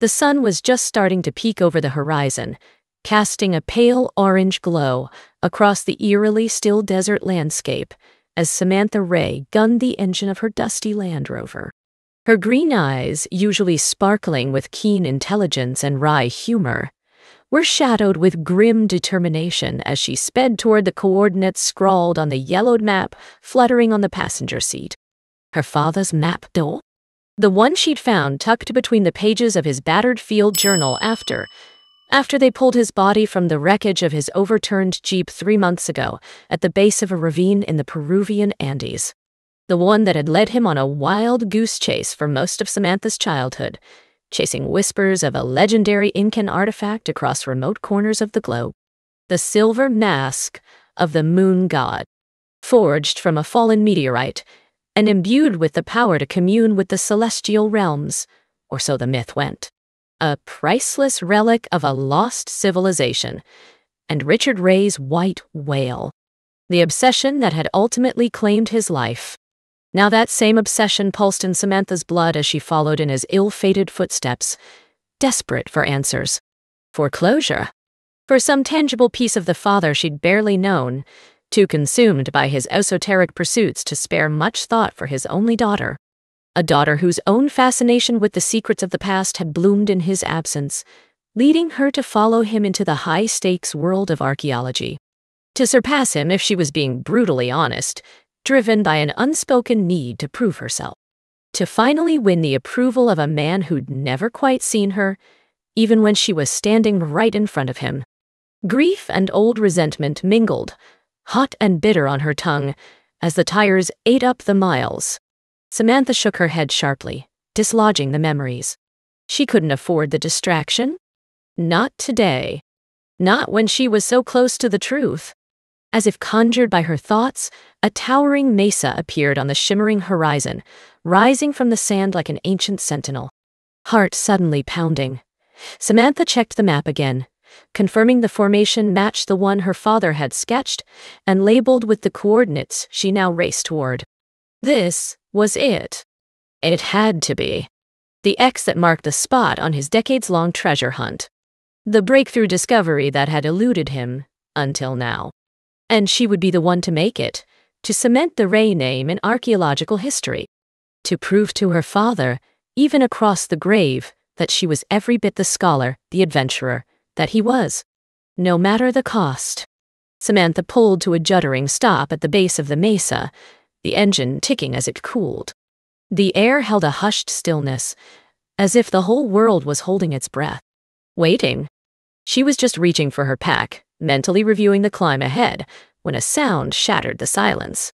The sun was just starting to peek over the horizon, casting a pale orange glow across the eerily still desert landscape as Samantha Ray gunned the engine of her dusty Land Rover. Her green eyes, usually sparkling with keen intelligence and wry humor, were shadowed with grim determination as she sped toward the coordinates scrawled on the yellowed map fluttering on the passenger seat. Her father's map, though? The one she'd found tucked between the pages of his battered field journal after, after they pulled his body from the wreckage of his overturned Jeep three months ago at the base of a ravine in the Peruvian Andes. The one that had led him on a wild goose chase for most of Samantha's childhood, chasing whispers of a legendary Incan artifact across remote corners of the globe. The silver mask of the moon god, forged from a fallen meteorite and imbued with the power to commune with the celestial realms, or so the myth went. A priceless relic of a lost civilization, and Richard Ray's white whale, the obsession that had ultimately claimed his life. Now that same obsession pulsed in Samantha's blood as she followed in his ill-fated footsteps, desperate for answers, for closure, for some tangible piece of the father she'd barely known, too consumed by his esoteric pursuits to spare much thought for his only daughter. A daughter whose own fascination with the secrets of the past had bloomed in his absence, leading her to follow him into the high-stakes world of archaeology. To surpass him if she was being brutally honest, driven by an unspoken need to prove herself. To finally win the approval of a man who'd never quite seen her, even when she was standing right in front of him. Grief and old resentment mingled, hot and bitter on her tongue, as the tires ate up the miles. Samantha shook her head sharply, dislodging the memories. She couldn't afford the distraction. Not today. Not when she was so close to the truth. As if conjured by her thoughts, a towering mesa appeared on the shimmering horizon, rising from the sand like an ancient sentinel. Heart suddenly pounding. Samantha checked the map again, confirming the formation matched the one her father had sketched and labeled with the coordinates she now raced toward. This was it. It had to be. The X that marked the spot on his decades-long treasure hunt. The breakthrough discovery that had eluded him until now. And she would be the one to make it, to cement the Ray name in archaeological history, to prove to her father, even across the grave, that she was every bit the scholar, the adventurer, that he was. No matter the cost. Samantha pulled to a juddering stop at the base of the mesa, the engine ticking as it cooled. The air held a hushed stillness, as if the whole world was holding its breath. Waiting. She was just reaching for her pack, mentally reviewing the climb ahead, when a sound shattered the silence.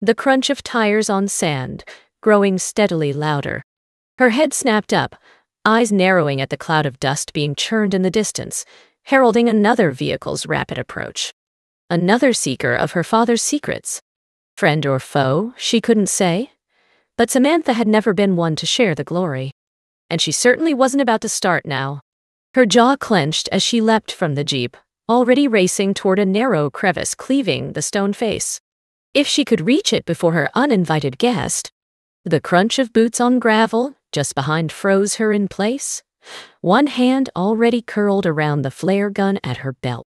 The crunch of tires on sand, growing steadily louder. Her head snapped up, eyes narrowing at the cloud of dust being churned in the distance, heralding another vehicle's rapid approach. Another seeker of her father's secrets. Friend or foe, she couldn't say. But Samantha had never been one to share the glory. And she certainly wasn't about to start now. Her jaw clenched as she leapt from the jeep, already racing toward a narrow crevice cleaving the stone face. If she could reach it before her uninvited guest, the crunch of boots on gravel just behind froze her in place, one hand already curled around the flare gun at her belt.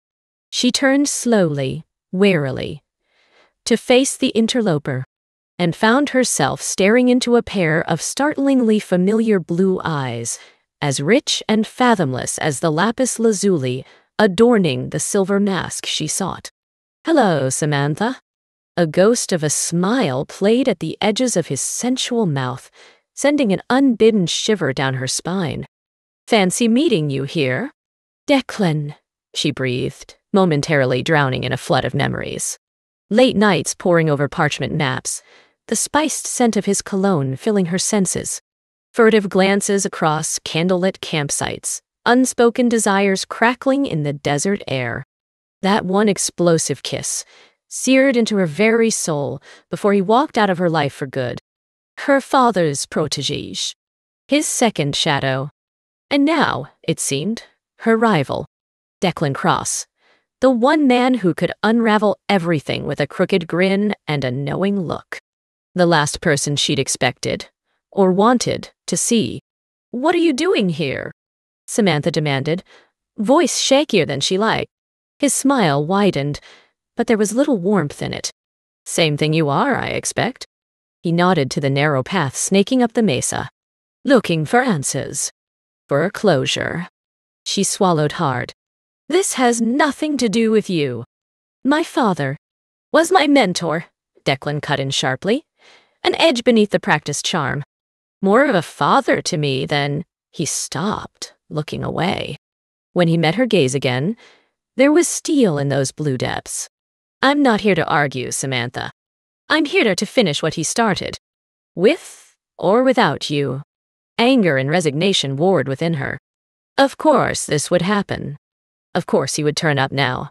She turned slowly, warily, to face the interloper, and found herself staring into a pair of startlingly familiar blue eyes, as rich and fathomless as the lapis lazuli adorning the silver mask she sought. Hello, Samantha. A ghost of a smile played at the edges of his sensual mouth, sending an unbidden shiver down her spine. Fancy meeting you here. Declan, she breathed, momentarily drowning in a flood of memories. Late nights poring over parchment maps, the spiced scent of his cologne filling her senses. Furtive glances across candlelit campsites, unspoken desires crackling in the desert air. That one explosive kiss, seared into her very soul before he walked out of her life for good. Her father's protege, his second shadow. And now, it seemed, her rival, Declan Cross, the one man who could unravel everything with a crooked grin and a knowing look. The last person she'd expected, or wanted, to see. What are you doing here? Samantha demanded, voice shakier than she liked. His smile widened, but there was little warmth in it. Same thing you are, I expect. He nodded to the narrow path snaking up the mesa. Looking for answers. For a closure. She swallowed hard. This has nothing to do with you. My father was my mentor, Declan cut in sharply, an edge beneath the practiced charm. More of a father to me than he stopped, looking away. When he met her gaze again, there was steel in those blue depths. I'm not here to argue, Samantha. I'm here to finish what he started. With or without you. Anger and resignation warred within her. Of course, this would happen. Of course, he would turn up now,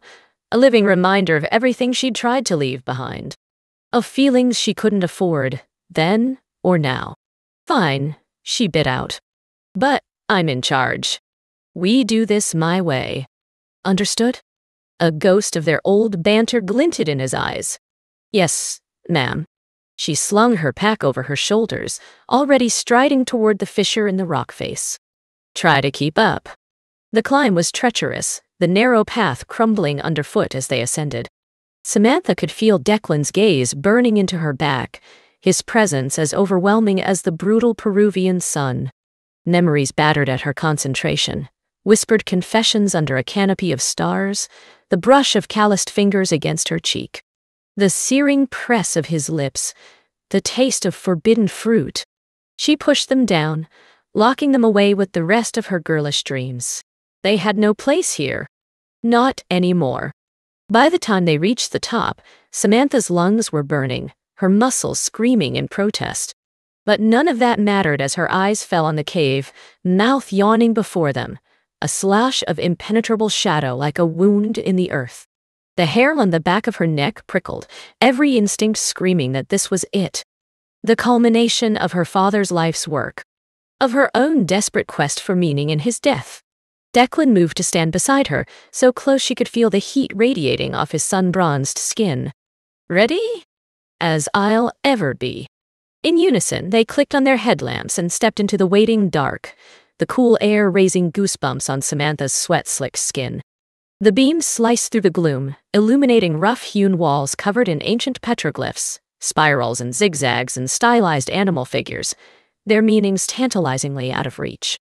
a living reminder of everything she'd tried to leave behind, of feelings she couldn't afford, then or now. Fine, she bit out. But I'm in charge. We do this my way. Understood? A ghost of their old banter glinted in his eyes. Yes, ma'am. She slung her pack over her shoulders, already striding toward the fissure in the rock face. Try to keep up. The climb was treacherous, the narrow path crumbling underfoot as they ascended. Samantha could feel Declan's gaze burning into her back, his presence as overwhelming as the brutal Peruvian sun. Memories battered at her concentration, whispered confessions under a canopy of stars, the brush of calloused fingers against her cheek, the searing press of his lips, the taste of forbidden fruit. She pushed them down, locking them away with the rest of her girlish dreams. They had no place here. Not anymore. By the time they reached the top, Samantha's lungs were burning, her muscles screaming in protest. But none of that mattered as her eyes fell on the cave, mouth yawning before them, a slash of impenetrable shadow like a wound in the earth. The hair on the back of her neck prickled, every instinct screaming that this was it. The culmination of her father's life's work, of her own desperate quest for meaning in his death. Declan moved to stand beside her, so close she could feel the heat radiating off his sun-bronzed skin. Ready? As I'll ever be. In unison, they clicked on their headlamps and stepped into the waiting dark, the cool air raising goosebumps on Samantha's sweat-slicked skin. The beams sliced through the gloom, illuminating rough-hewn walls covered in ancient petroglyphs, spirals and zigzags and stylized animal figures, their meanings tantalizingly out of reach.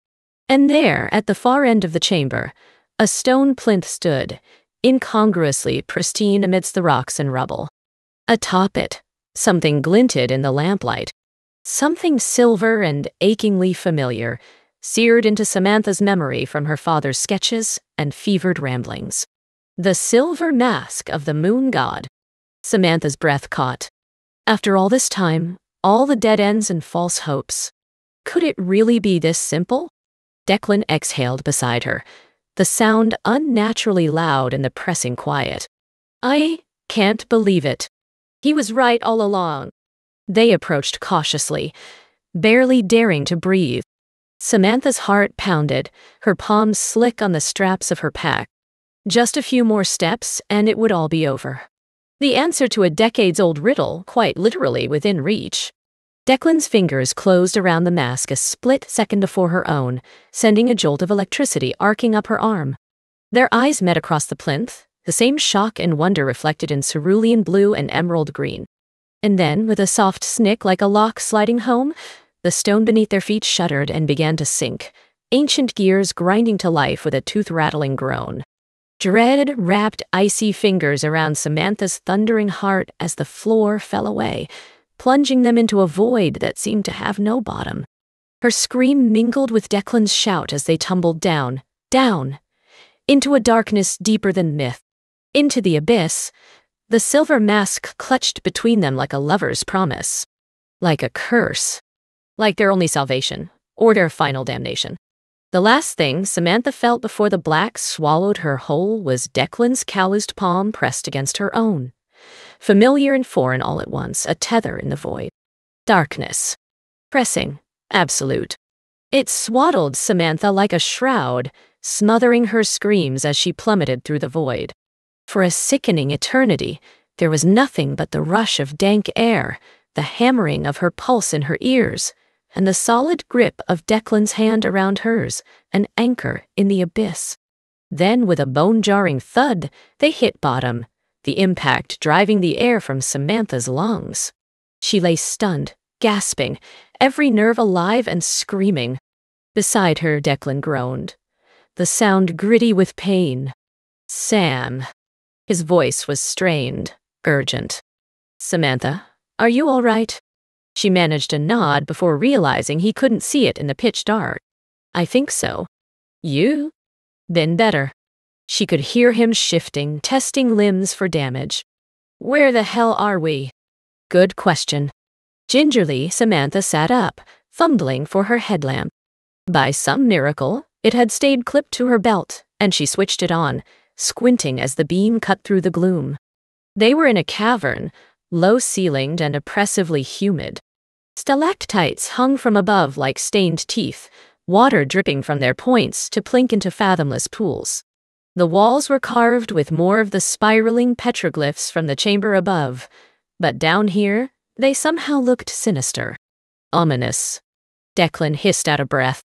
And there, at the far end of the chamber, a stone plinth stood, incongruously pristine amidst the rocks and rubble. Atop it, something glinted in the lamplight. Something silver and achingly familiar, seared into Samantha's memory from her father's sketches and fevered ramblings. The silver mask of the moon god. Samantha's breath caught. After all this time, all the dead ends and false hopes. Could it really be this simple? Declan exhaled beside her, the sound unnaturally loud in the pressing quiet. I can't believe it. He was right all along. They approached cautiously, barely daring to breathe. Samantha's heart pounded, her palms slick on the straps of her pack. Just a few more steps, and it would all be over. The answer to a decades-old riddle, quite literally within reach. Declan's fingers closed around the mask a split second before her own, sending a jolt of electricity arcing up her arm. Their eyes met across the plinth, the same shock and wonder reflected in cerulean blue and emerald green. And then, with a soft snick like a lock sliding home, the stone beneath their feet shuddered and began to sink, ancient gears grinding to life with a tooth-rattling groan. Dread wrapped icy fingers around Samantha's thundering heart as the floor fell away, plunging them into a void that seemed to have no bottom. Her scream mingled with Declan's shout as they tumbled down, down, into a darkness deeper than myth, into the abyss, the silver mask clutched between them like a lover's promise, like a curse, like their only salvation, or their final damnation. The last thing Samantha felt before the black swallowed her whole was Declan's calloused palm pressed against her own familiar and foreign all at once, a tether in the void. Darkness. Pressing. Absolute. It swaddled Samantha like a shroud, smothering her screams as she plummeted through the void. For a sickening eternity, there was nothing but the rush of dank air, the hammering of her pulse in her ears, and the solid grip of Declan's hand around hers, an anchor in the abyss. Then, with a bone jarring thud, they hit bottom, the impact driving the air from Samantha's lungs. She lay stunned, gasping, every nerve alive and screaming. Beside her, Declan groaned, the sound gritty with pain. Sam. His voice was strained, urgent. Samantha, are you all right? She managed a nod before realizing he couldn't see it in the pitch dark. I think so. You? Then better. She could hear him shifting, testing limbs for damage. Where the hell are we? Good question. Gingerly, Samantha sat up, fumbling for her headlamp. By some miracle, it had stayed clipped to her belt, and she switched it on, squinting as the beam cut through the gloom. They were in a cavern, low ceilinged and oppressively humid. Stalactites hung from above like stained teeth, water dripping from their points to plink into fathomless pools. The walls were carved with more of the spiraling petroglyphs from the chamber above, but down here, they somehow looked sinister. Ominous. Declan hissed out of breath.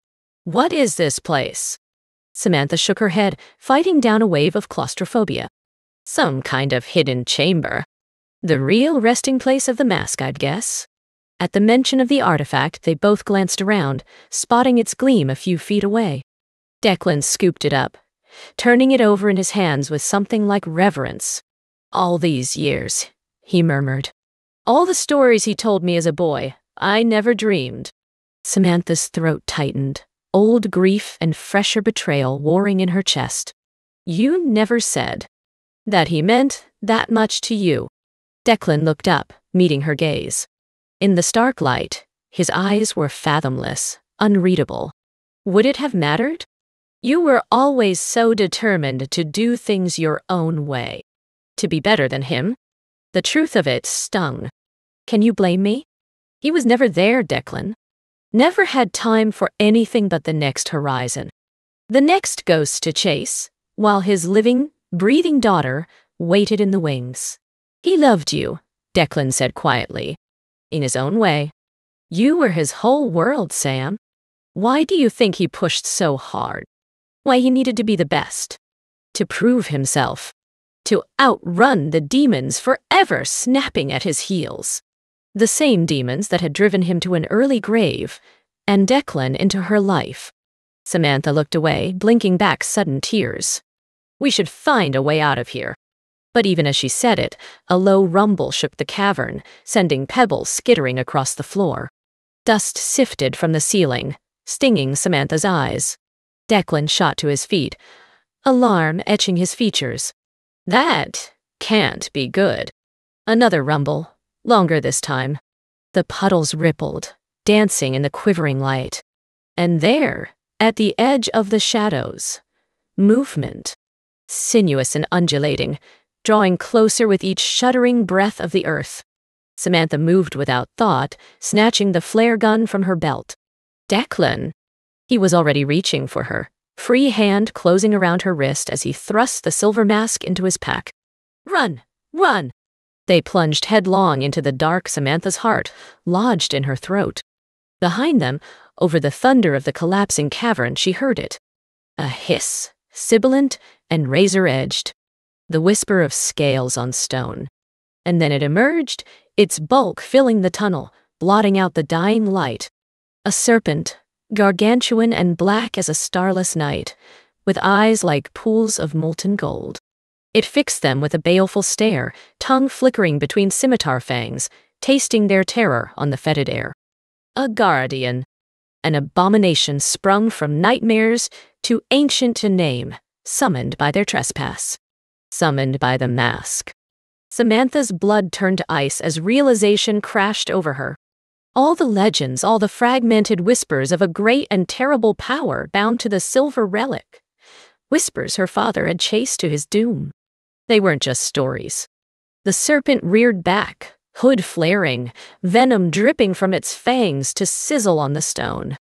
What is this place? Samantha shook her head, fighting down a wave of claustrophobia. Some kind of hidden chamber. The real resting place of the mask, I'd guess. At the mention of the artifact, they both glanced around, spotting its gleam a few feet away. Declan scooped it up, turning it over in his hands with something like reverence. All these years, he murmured. All the stories he told me as a boy, I never dreamed. Samantha's throat tightened, old grief and fresher betrayal warring in her chest. You never said that he meant that much to you. Declan looked up, meeting her gaze. In the stark light, his eyes were fathomless, unreadable. Would it have mattered? You were always so determined to do things your own way, to be better than him. The truth of it stung. Can you blame me? He was never there, Declan. Never had time for anything but the next horizon. The next ghost to chase, while his living, breathing daughter waited in the wings. He loved you, Declan said quietly, in his own way. You were his whole world, Sam. Why do you think he pushed so hard? Why he needed to be the best. To prove himself. To outrun the demons forever snapping at his heels. The same demons that had driven him to an early grave and Declan into her life. Samantha looked away, blinking back sudden tears. We should find a way out of here. But even as she said it, a low rumble shook the cavern, sending pebbles skittering across the floor. Dust sifted from the ceiling, stinging Samantha's eyes. Declan shot to his feet, alarm etching his features. That can't be good. Another rumble, longer this time. The puddles rippled, dancing in the quivering light. And there, at the edge of the shadows, movement, sinuous and undulating, drawing closer with each shuddering breath of the earth. Samantha moved without thought, snatching the flare gun from her belt. Declan! He was already reaching for her, free hand closing around her wrist as he thrust the silver mask into his pack. Run! Run! They plunged headlong into the dark Samantha's heart, lodged in her throat. Behind them, over the thunder of the collapsing cavern, she heard it. A hiss, sibilant and razor-edged the whisper of scales on stone. And then it emerged, its bulk filling the tunnel, blotting out the dying light. A serpent, gargantuan and black as a starless night, with eyes like pools of molten gold. It fixed them with a baleful stare, tongue flickering between scimitar fangs, tasting their terror on the fetid air. A guardian, an abomination sprung from nightmares too ancient to name, summoned by their trespass summoned by the mask. Samantha's blood turned to ice as realization crashed over her. All the legends, all the fragmented whispers of a great and terrible power bound to the silver relic. Whispers her father had chased to his doom. They weren't just stories. The serpent reared back, hood flaring, venom dripping from its fangs to sizzle on the stone.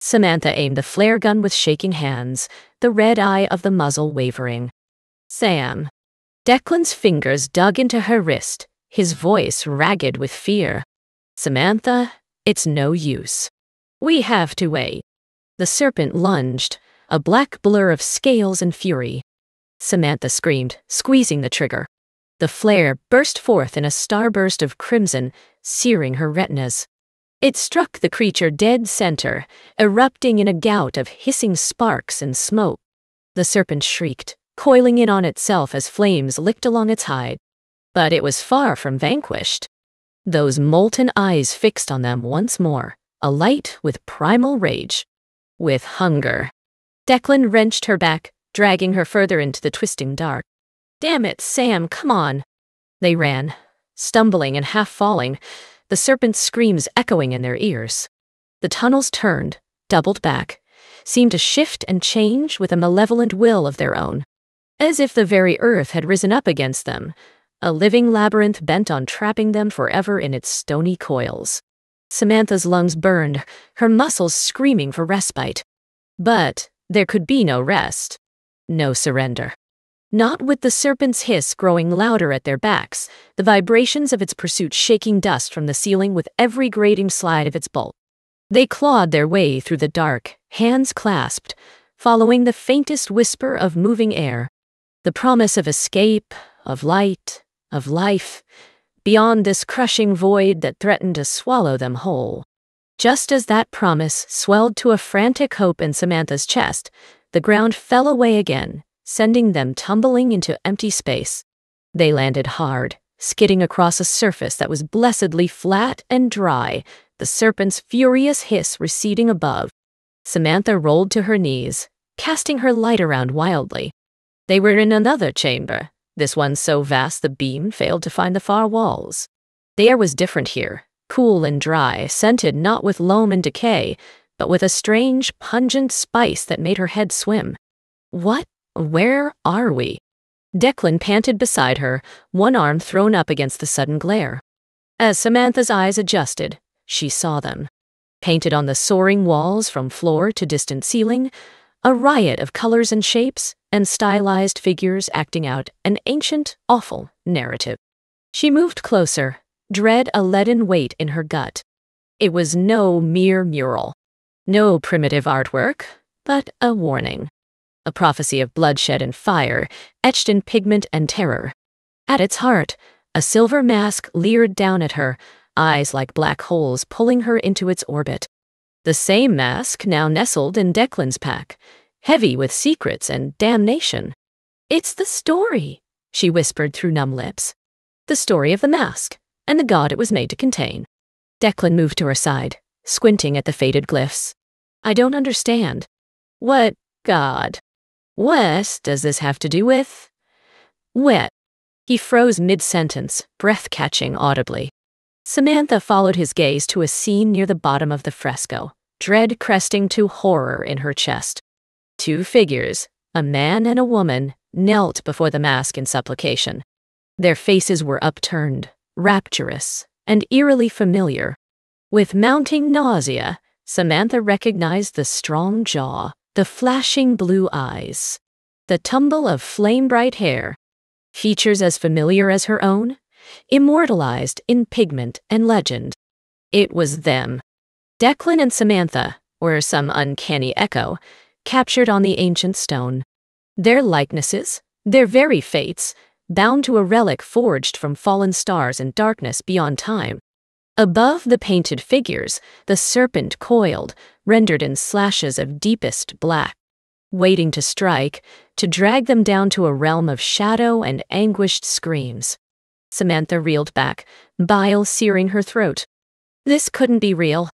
Samantha aimed the flare gun with shaking hands, the red eye of the muzzle wavering. Sam. Declan's fingers dug into her wrist, his voice ragged with fear. Samantha, it's no use. We have to wait. The serpent lunged, a black blur of scales and fury. Samantha screamed, squeezing the trigger. The flare burst forth in a starburst of crimson, searing her retinas. It struck the creature dead center, erupting in a gout of hissing sparks and smoke. The serpent shrieked, coiling in on itself as flames licked along its hide. But it was far from vanquished. Those molten eyes fixed on them once more, alight with primal rage, with hunger. Declan wrenched her back, dragging her further into the twisting dark. Damn it, Sam, come on. They ran, stumbling and half falling, the serpent's screams echoing in their ears. The tunnels turned, doubled back, seemed to shift and change with a malevolent will of their own, as if the very earth had risen up against them, a living labyrinth bent on trapping them forever in its stony coils. Samantha's lungs burned, her muscles screaming for respite. But there could be no rest, no surrender. Not with the serpent's hiss growing louder at their backs, the vibrations of its pursuit shaking dust from the ceiling with every grating slide of its bulk. They clawed their way through the dark, hands clasped, following the faintest whisper of moving air, the promise of escape, of light, of life, beyond this crushing void that threatened to swallow them whole. Just as that promise swelled to a frantic hope in Samantha's chest, the ground fell away again, sending them tumbling into empty space. They landed hard, skidding across a surface that was blessedly flat and dry, the serpent's furious hiss receding above. Samantha rolled to her knees, casting her light around wildly. They were in another chamber, this one so vast the beam failed to find the far walls. The air was different here, cool and dry, scented not with loam and decay, but with a strange, pungent spice that made her head swim. What where are we? Declan panted beside her, one arm thrown up against the sudden glare. As Samantha's eyes adjusted, she saw them. Painted on the soaring walls from floor to distant ceiling, a riot of colors and shapes, and stylized figures acting out an ancient, awful narrative. She moved closer, dread a leaden weight in her gut. It was no mere mural, no primitive artwork, but a warning a prophecy of bloodshed and fire, etched in pigment and terror. At its heart, a silver mask leered down at her, eyes like black holes pulling her into its orbit. The same mask now nestled in Declan's pack, heavy with secrets and damnation. It's the story, she whispered through numb lips. The story of the mask, and the god it was made to contain. Declan moved to her side, squinting at the faded glyphs. I don't understand. What god? What does this have to do with? Wet. He froze mid sentence, breath catching audibly. Samantha followed his gaze to a scene near the bottom of the fresco, dread cresting to horror in her chest. Two figures, a man and a woman, knelt before the mask in supplication. Their faces were upturned, rapturous, and eerily familiar. With mounting nausea, Samantha recognized the strong jaw, the flashing blue eyes, the tumble of flame bright hair, features as familiar as her own, immortalized in pigment and legend. It was them. Declan and Samantha, or some uncanny echo, captured on the ancient stone. Their likenesses, their very fates, bound to a relic forged from fallen stars and darkness beyond time. Above the painted figures, the serpent coiled, rendered in slashes of deepest black, waiting to strike, to drag them down to a realm of shadow and anguished screams. Samantha reeled back, bile searing her throat. This couldn't be real.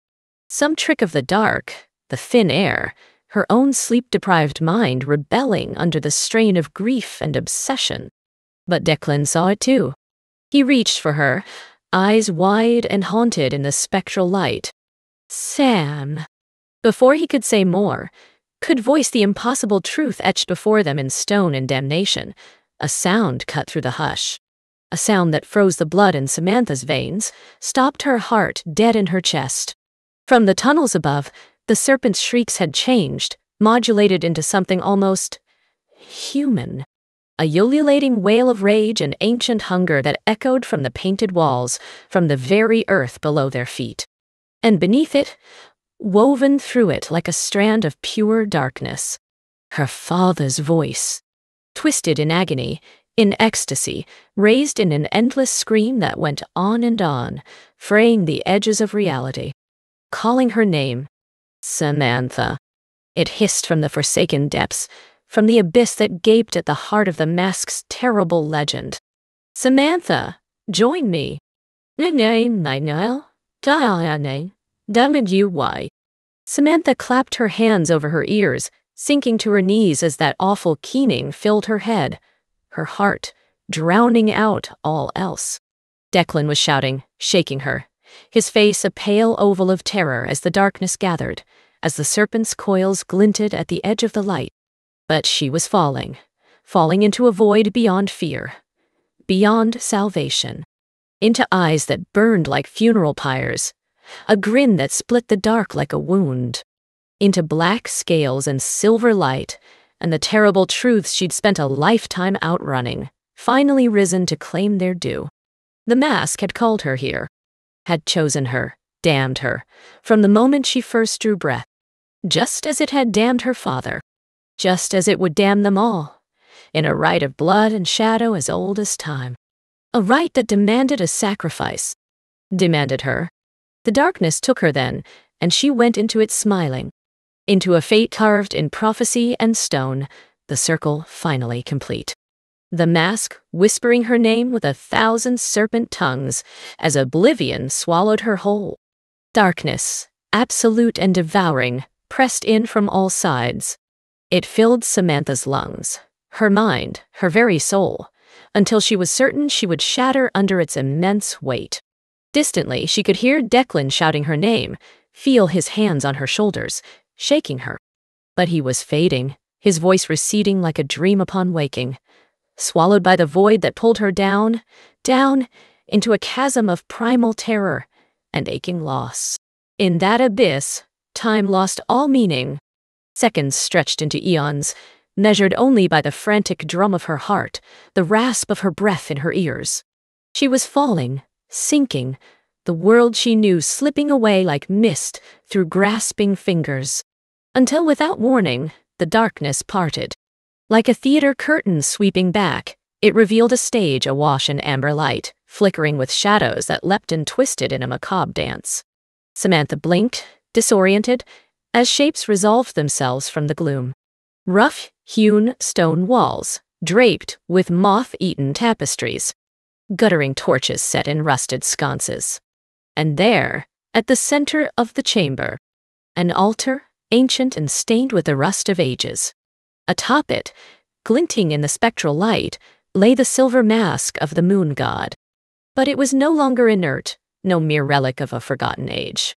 Some trick of the dark, the thin air, her own sleep-deprived mind rebelling under the strain of grief and obsession. But Declan saw it too. He reached for her, eyes wide and haunted in the spectral light. Sam. Before he could say more, could voice the impossible truth etched before them in stone and damnation, a sound cut through the hush. A sound that froze the blood in Samantha's veins, stopped her heart dead in her chest. From the tunnels above, the serpent's shrieks had changed, modulated into something almost human a ululating wail of rage and ancient hunger that echoed from the painted walls, from the very earth below their feet. And beneath it, woven through it like a strand of pure darkness. Her father's voice, twisted in agony, in ecstasy, raised in an endless scream that went on and on, fraying the edges of reality. Calling her name, Samantha. It hissed from the forsaken depths, from the abyss that gaped at the heart of the mask's terrible legend. Samantha, join me. Samantha clapped her hands over her ears, sinking to her knees as that awful keening filled her head, her heart drowning out all else. Declan was shouting, shaking her, his face a pale oval of terror as the darkness gathered, as the serpent's coils glinted at the edge of the light. But she was falling, falling into a void beyond fear, beyond salvation, into eyes that burned like funeral pyres, a grin that split the dark like a wound, into black scales and silver light, and the terrible truths she'd spent a lifetime outrunning, finally risen to claim their due. The mask had called her here, had chosen her, damned her, from the moment she first drew breath, just as it had damned her father, just as it would damn them all, in a rite of blood and shadow as old as time. A rite that demanded a sacrifice, demanded her. The darkness took her then, and she went into it smiling, into a fate carved in prophecy and stone, the circle finally complete. The mask whispering her name with a thousand serpent tongues as oblivion swallowed her whole. Darkness, absolute and devouring, pressed in from all sides. It filled Samantha's lungs, her mind, her very soul, until she was certain she would shatter under its immense weight. Distantly, she could hear Declan shouting her name, feel his hands on her shoulders, shaking her. But he was fading, his voice receding like a dream upon waking swallowed by the void that pulled her down, down into a chasm of primal terror and aching loss. In that abyss, time lost all meaning. Seconds stretched into eons, measured only by the frantic drum of her heart, the rasp of her breath in her ears. She was falling, sinking, the world she knew slipping away like mist through grasping fingers. Until without warning, the darkness parted. Like a theater curtain sweeping back, it revealed a stage awash in amber light, flickering with shadows that leapt and twisted in a macabre dance. Samantha blinked, disoriented, as shapes resolved themselves from the gloom. Rough hewn stone walls, draped with moth eaten tapestries, guttering torches set in rusted sconces. And there, at the center of the chamber, an altar, ancient and stained with the rust of ages. Atop it, glinting in the spectral light, lay the silver mask of the moon god. But it was no longer inert, no mere relic of a forgotten age.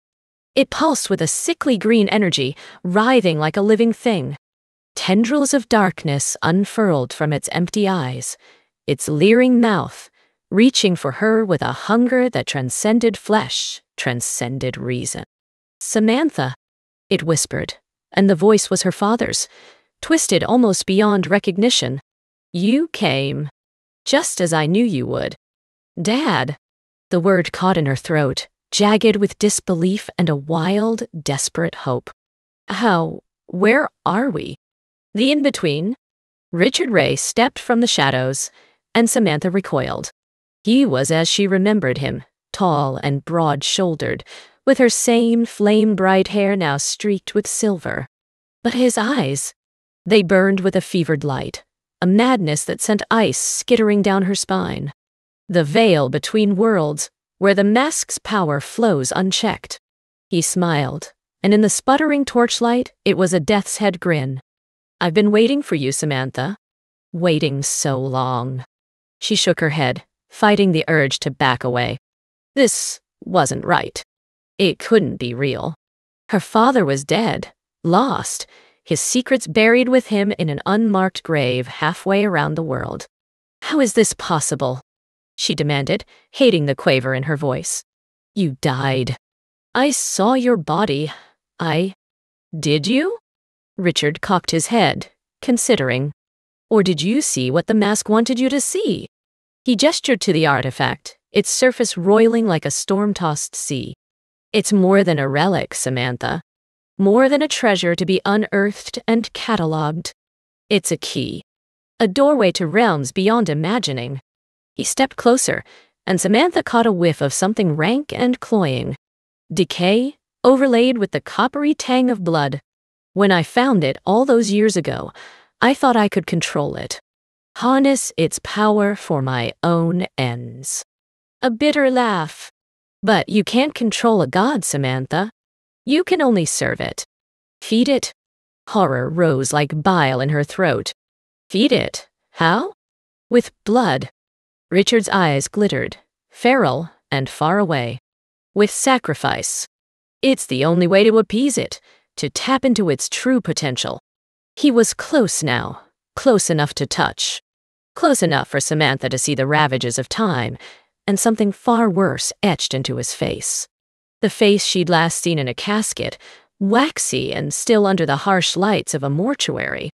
It pulsed with a sickly green energy, writhing like a living thing. Tendrils of darkness unfurled from its empty eyes, its leering mouth, reaching for her with a hunger that transcended flesh, transcended reason. Samantha, it whispered, and the voice was her father's, twisted almost beyond recognition. You came. Just as I knew you would. Dad. The word caught in her throat, jagged with disbelief and a wild, desperate hope. How? Where are we? The in between. Richard Ray stepped from the shadows, and Samantha recoiled. He was as she remembered him, tall and broad shouldered, with her same flame bright hair now streaked with silver. But his eyes, they burned with a fevered light, a madness that sent ice skittering down her spine. The veil between worlds, where the mask's power flows unchecked. He smiled, and in the sputtering torchlight, it was a death's head grin. I've been waiting for you, Samantha. Waiting so long. She shook her head, fighting the urge to back away. This wasn't right. It couldn't be real. Her father was dead, lost, his secrets buried with him in an unmarked grave halfway around the world. How is this possible? She demanded, hating the quaver in her voice. You died. I saw your body. I. Did you? Richard cocked his head, considering. Or did you see what the mask wanted you to see? He gestured to the artifact, its surface roiling like a storm tossed sea. It's more than a relic, Samantha. More than a treasure to be unearthed and catalogued. It's a key, a doorway to realms beyond imagining. He stepped closer, and Samantha caught a whiff of something rank and cloying. Decay, overlaid with the coppery tang of blood. When I found it all those years ago, I thought I could control it. Harness its power for my own ends. A bitter laugh. But you can't control a god, Samantha. You can only serve it. Feed it. Horror rose like bile in her throat. Feed it. How? With blood. Richard's eyes glittered, feral and far away. With sacrifice. It's the only way to appease it, to tap into its true potential. He was close now, close enough to touch. Close enough for Samantha to see the ravages of time, and something far worse etched into his face the face she'd last seen in a casket, waxy and still under the harsh lights of a mortuary.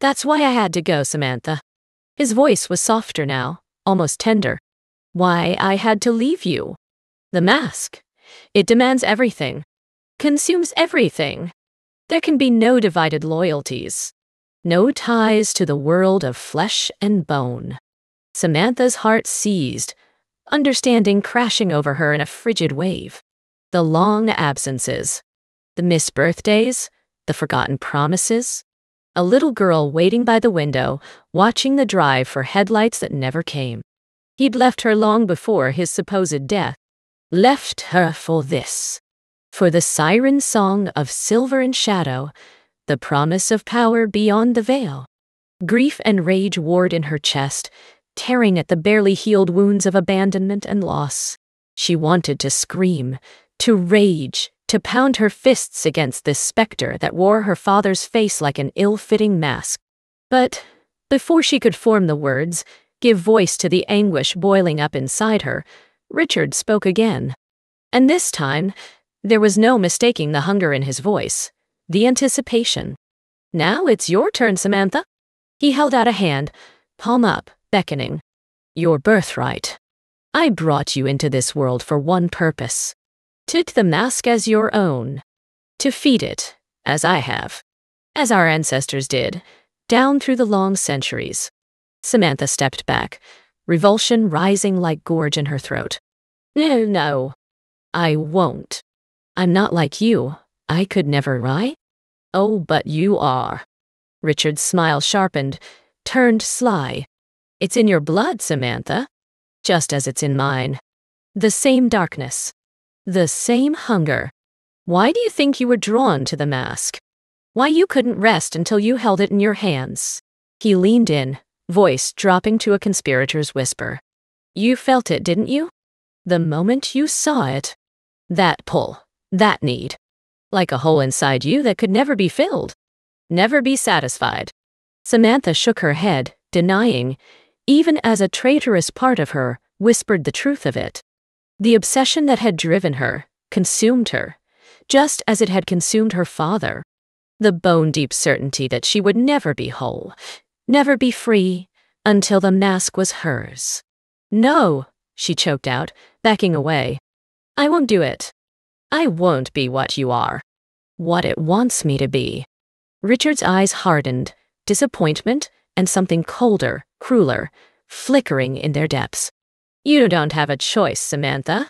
That's why I had to go, Samantha. His voice was softer now, almost tender. Why I had to leave you. The mask. It demands everything, consumes everything. There can be no divided loyalties, no ties to the world of flesh and bone. Samantha's heart seized, understanding crashing over her in a frigid wave the long absences, the missed birthdays, the forgotten promises. A little girl waiting by the window, watching the drive for headlights that never came. He'd left her long before his supposed death. Left her for this. For the siren song of silver and shadow, the promise of power beyond the veil. Grief and rage warred in her chest, tearing at the barely healed wounds of abandonment and loss. She wanted to scream, to rage, to pound her fists against this specter that wore her father's face like an ill-fitting mask. But before she could form the words, give voice to the anguish boiling up inside her, Richard spoke again. And this time, there was no mistaking the hunger in his voice, the anticipation. Now it's your turn, Samantha. He held out a hand, palm up, beckoning. Your birthright. I brought you into this world for one purpose Took the mask as your own, to feed it, as I have, as our ancestors did, down through the long centuries. Samantha stepped back, revulsion rising like gorge in her throat. No, no, I won't. I'm not like you. I could never, right? Oh, but you are. Richard's smile sharpened, turned sly. It's in your blood, Samantha, just as it's in mine. The same darkness, the same hunger. Why do you think you were drawn to the mask? Why you couldn't rest until you held it in your hands? He leaned in, voice dropping to a conspirator's whisper. You felt it, didn't you? The moment you saw it. That pull, that need. Like a hole inside you that could never be filled. Never be satisfied. Samantha shook her head, denying, even as a traitorous part of her whispered the truth of it. The obsession that had driven her, consumed her, just as it had consumed her father. The bone-deep certainty that she would never be whole, never be free, until the mask was hers. No, she choked out, backing away. I won't do it. I won't be what you are. What it wants me to be. Richard's eyes hardened, disappointment and something colder, crueler, flickering in their depths. You don't have a choice, Samantha.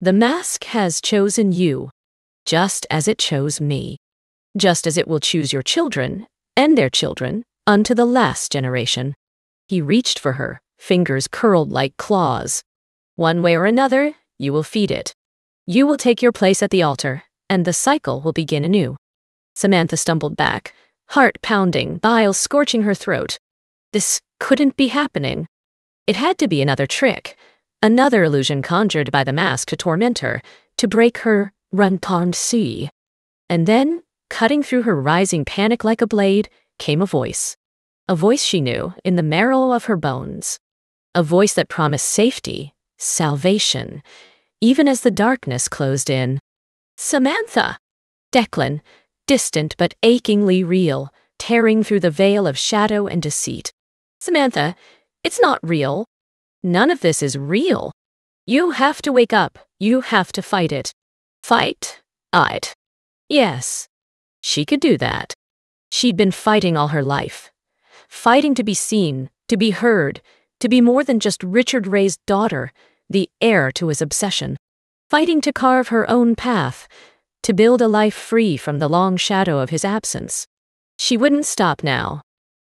The mask has chosen you, just as it chose me, just as it will choose your children and their children unto the last generation. He reached for her, fingers curled like claws. One way or another, you will feed it. You will take your place at the altar, and the cycle will begin anew. Samantha stumbled back, heart pounding, bile scorching her throat. This couldn't be happening. It had to be another trick, Another illusion conjured by the mask to torment her, to break her run-ton-see. And then, cutting through her rising panic like a blade, came a voice. A voice she knew in the marrow of her bones. A voice that promised safety, salvation, even as the darkness closed in. Samantha! Declan, distant but achingly real, tearing through the veil of shadow and deceit. Samantha, it's not real. None of this is real. You have to wake up. You have to fight it. Fight? I'd. Yes. She could do that. She'd been fighting all her life. Fighting to be seen, to be heard, to be more than just Richard Ray's daughter, the heir to his obsession. Fighting to carve her own path, to build a life free from the long shadow of his absence. She wouldn't stop now.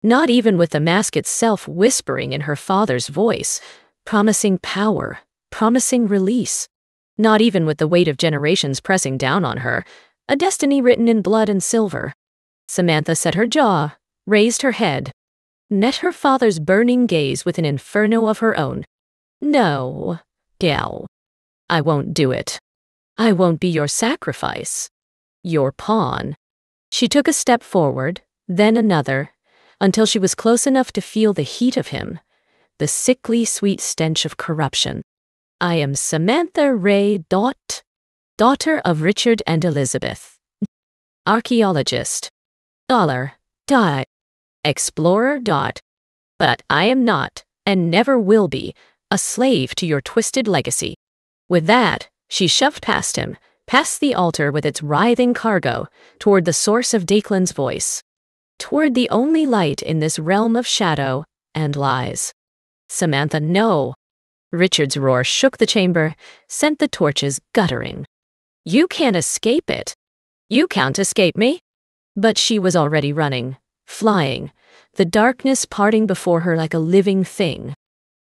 Not even with the mask itself whispering in her father's voice, promising power, promising release. Not even with the weight of generations pressing down on her, a destiny written in blood and silver. Samantha set her jaw, raised her head, met her father's burning gaze with an inferno of her own. No, gal, I won't do it. I won't be your sacrifice. Your pawn. She took a step forward, then another, until she was close enough to feel the heat of him, the sickly sweet stench of corruption. I am Samantha Ray Dot, daughter of Richard and Elizabeth. Archaeologist. Dollar. Dot. Explorer. Dot. But I am not, and never will be, a slave to your twisted legacy. With that, she shoved past him, past the altar with its writhing cargo, toward the source of Declan's voice. Toward the only light in this realm of shadow and lies. Samantha, no. Richard's roar shook the chamber, sent the torches guttering. You can't escape it. You can't escape me. But she was already running, flying, the darkness parting before her like a living thing.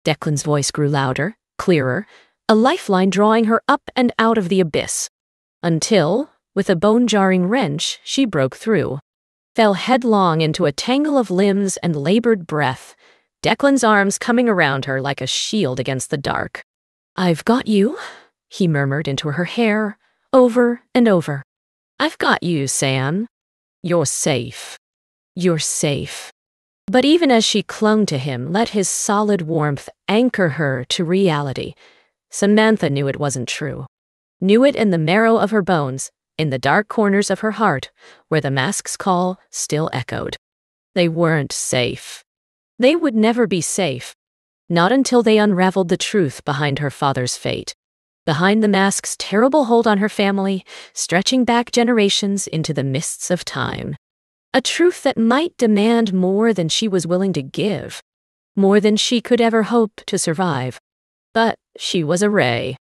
Declan's voice grew louder, clearer, a lifeline drawing her up and out of the abyss. Until, with a bone jarring wrench, she broke through, fell headlong into a tangle of limbs and labored breath, Declan's arms coming around her like a shield against the dark. I've got you, he murmured into her hair, over and over. I've got you, Sam. You're safe. You're safe. But even as she clung to him, let his solid warmth anchor her to reality, Samantha knew it wasn't true. Knew it in the marrow of her bones, in the dark corners of her heart, where the mask's call still echoed. They weren't safe. They would never be safe. Not until they unraveled the truth behind her father's fate. Behind the mask's terrible hold on her family, stretching back generations into the mists of time. A truth that might demand more than she was willing to give, more than she could ever hope to survive. But she was a Ray.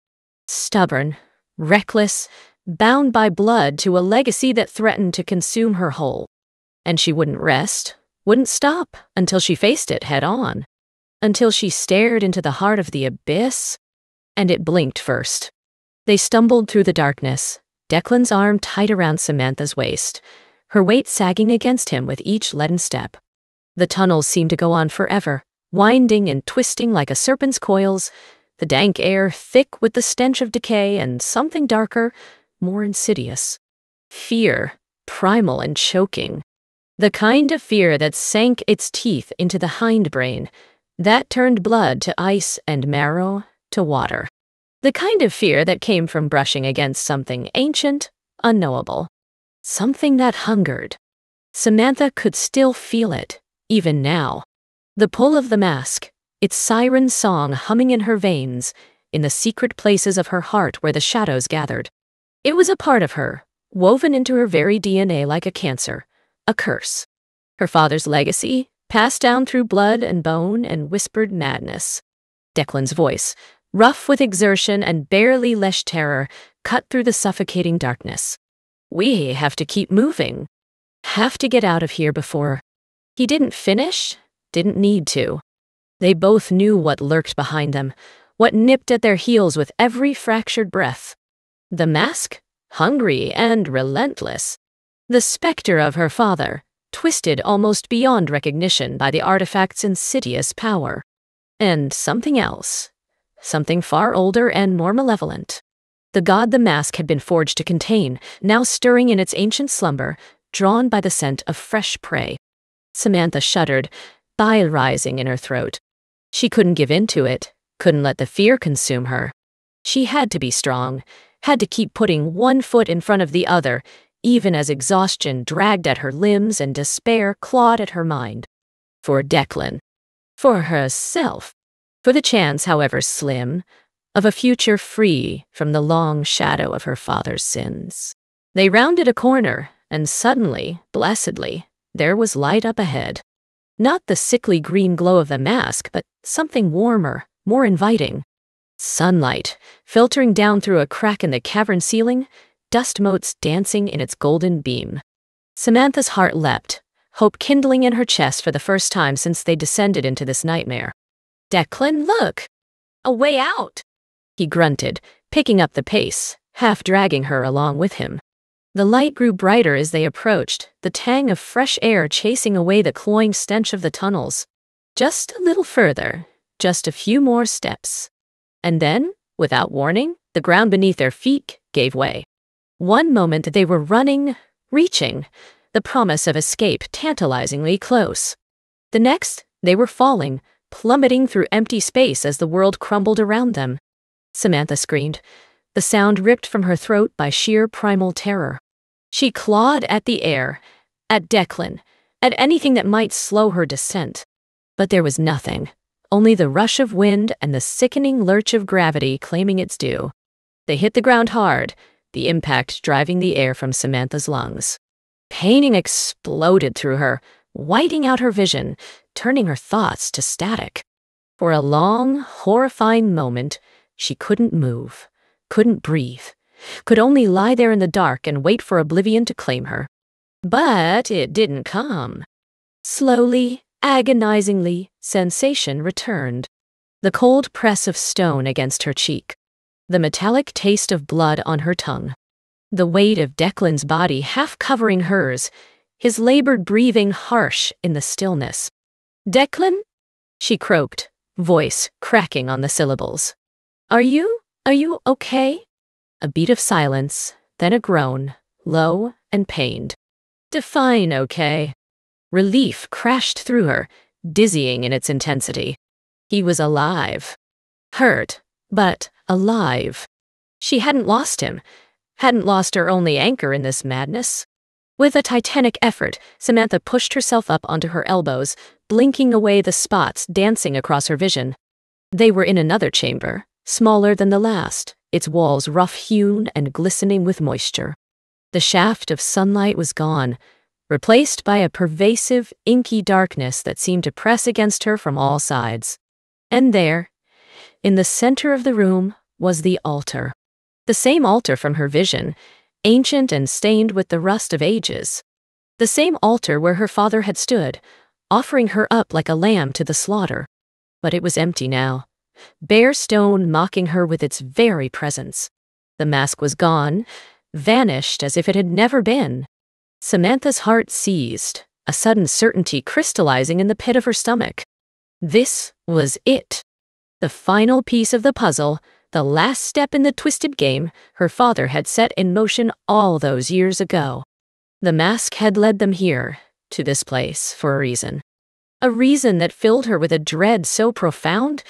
Stubborn, reckless, bound by blood to a legacy that threatened to consume her whole. And she wouldn't rest, wouldn't stop until she faced it head on. Until she stared into the heart of the abyss, and it blinked first. They stumbled through the darkness, Declan's arm tight around Samantha's waist, her weight sagging against him with each leaden step. The tunnels seemed to go on forever, winding and twisting like a serpent's coils, the dank air thick with the stench of decay and something darker, more insidious. Fear, primal and choking. The kind of fear that sank its teeth into the hindbrain, that turned blood to ice and marrow to water. The kind of fear that came from brushing against something ancient, unknowable. Something that hungered. Samantha could still feel it, even now. The pull of the mask, its siren song humming in her veins, in the secret places of her heart where the shadows gathered. It was a part of her, woven into her very DNA like a cancer, a curse. Her father's legacy, passed down through blood and bone and whispered madness. Declan's voice, rough with exertion and barely less terror, cut through the suffocating darkness. We have to keep moving. Have to get out of here before. He didn't finish, didn't need to. They both knew what lurked behind them, what nipped at their heels with every fractured breath. The mask, hungry and relentless. The specter of her father, twisted almost beyond recognition by the artifact's insidious power. And something else. Something far older and more malevolent. The god the mask had been forged to contain, now stirring in its ancient slumber, drawn by the scent of fresh prey. Samantha shuddered, bile rising in her throat. She couldn't give in to it, couldn't let the fear consume her. She had to be strong, had to keep putting one foot in front of the other, even as exhaustion dragged at her limbs and despair clawed at her mind. For Declan. For herself. For the chance, however slim, of a future free from the long shadow of her father's sins. They rounded a corner, and suddenly, blessedly, there was light up ahead. Not the sickly green glow of the mask, but something warmer, more inviting. Sunlight, filtering down through a crack in the cavern ceiling, dust motes dancing in its golden beam. Samantha's heart leapt, hope kindling in her chest for the first time since they descended into this nightmare. Declan, look! A way out! He grunted, picking up the pace, half dragging her along with him. The light grew brighter as they approached, the tang of fresh air chasing away the cloying stench of the tunnels. Just a little further, just a few more steps. And then, without warning, the ground beneath their feet gave way. One moment they were running, reaching, the promise of escape tantalizingly close. The next, they were falling, plummeting through empty space as the world crumbled around them. Samantha screamed, the sound ripped from her throat by sheer primal terror. She clawed at the air, at Declan, at anything that might slow her descent. But there was nothing, only the rush of wind and the sickening lurch of gravity claiming its due. They hit the ground hard, the impact driving the air from Samantha's lungs. Pain exploded through her, whiting out her vision, turning her thoughts to static. For a long, horrifying moment, she couldn't move, couldn't breathe could only lie there in the dark and wait for oblivion to claim her. But it didn't come. Slowly, agonizingly, sensation returned. The cold press of stone against her cheek. The metallic taste of blood on her tongue. The weight of Declan's body half covering hers, his labored breathing harsh in the stillness. Declan? She croaked, voice cracking on the syllables. Are you, are you okay? A beat of silence, then a groan, low and pained. Define okay. Relief crashed through her, dizzying in its intensity. He was alive. Hurt, but alive. She hadn't lost him, hadn't lost her only anchor in this madness. With a titanic effort, Samantha pushed herself up onto her elbows, blinking away the spots dancing across her vision. They were in another chamber, smaller than the last, its walls rough-hewn and glistening with moisture. The shaft of sunlight was gone, replaced by a pervasive, inky darkness that seemed to press against her from all sides. And there, in the center of the room, was the altar. The same altar from her vision, ancient and stained with the rust of ages. The same altar where her father had stood, offering her up like a lamb to the slaughter. But it was empty now bare stone mocking her with its very presence. The mask was gone, vanished as if it had never been. Samantha's heart seized, a sudden certainty crystallizing in the pit of her stomach. This was it. The final piece of the puzzle, the last step in the twisted game her father had set in motion all those years ago. The mask had led them here, to this place, for a reason. A reason that filled her with a dread so profound